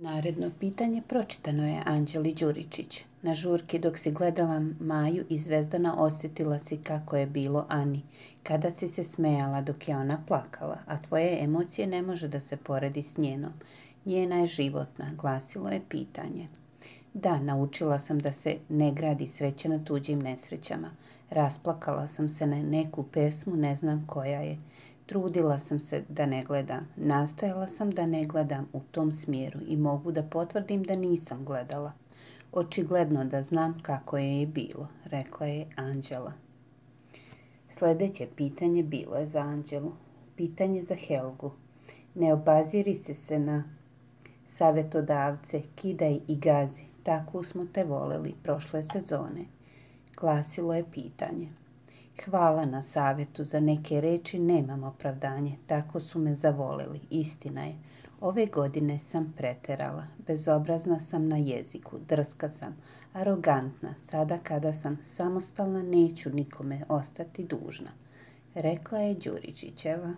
Naredno pitanje pročitano je Anđeli Đuričić. Na žurki dok si gledala Maju i Zvezdana osjetila si kako je bilo Ani. Kada si se smejala dok je ona plakala, a tvoje emocije ne može da se poredi s njenom. Njena je životna, glasilo je pitanje. Da, naučila sam da se ne gradi sreća na tuđim nesrećama. Rasplakala sam se na neku pesmu, ne znam koja je. Trudila sam se da ne gledam. Nastojala sam da ne gledam u tom smjeru i mogu da potvrdim da nisam gledala. Očigledno da znam kako je je bilo, rekla je Anđela. Sljedeće pitanje bilo je za Anđelu. Pitanje za Helgu. Ne obaziri se se na savjetodavce, kidaj i gazi. Tako smo te voleli prošle sezone. Glasilo je pitanje. Hvala na savjetu, za neke reči nemam opravdanje, tako su me zavoleli, istina je. Ove godine sam preterala, bezobrazna sam na jeziku, drska sam, arogantna, sada kada sam samostalna neću nikome ostati dužna. Rekla je Đuričićeva,